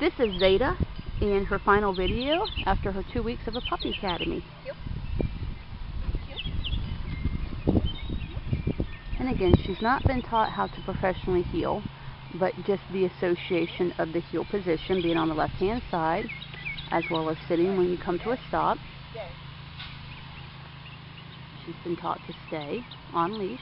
This is Zada in her final video after her two weeks of a puppy academy. And again, she's not been taught how to professionally heel, but just the association of the heel position being on the left hand side, as well as sitting when you come to a stop. She's been taught to stay on leash.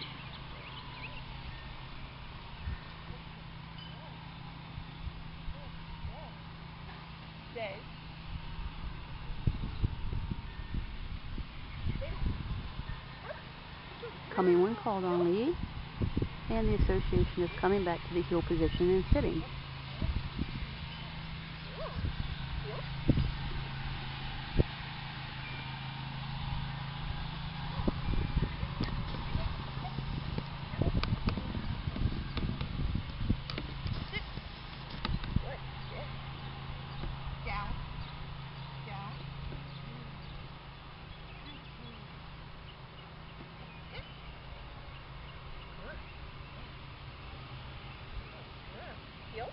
Stay. coming when called on lead, and the association is coming back to the heel position and sitting. Down. Down. Heel.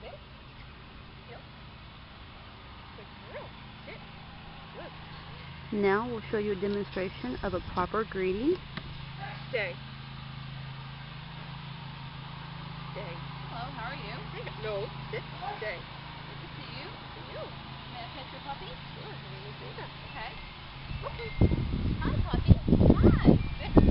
Sit. Heel. Good girl. Sit. Good. Now we'll show you a demonstration of a proper greeting. Stay. Stay. Hello, how are you? No, sit. Stay. Good to see you. You. May I pet your puppy? Sure, my name is Zada. Okay. Okay. Hi, puppy. Hi. Sit.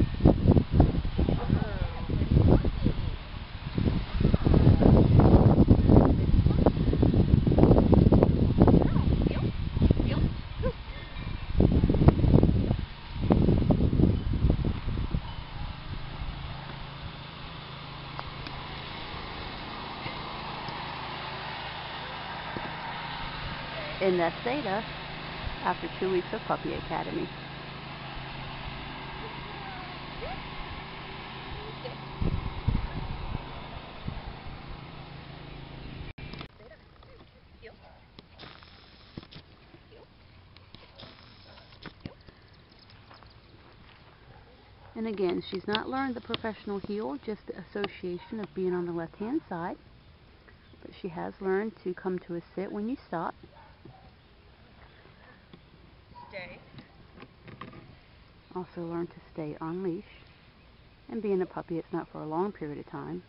That's Zada after two weeks of puppy academy. And again, she's not learned the professional heel, just the association of being on the left hand side. But she has learned to come to a sit when you stop. Stay. Also learn to stay on leash. And being a puppy, it's not for a long period of time.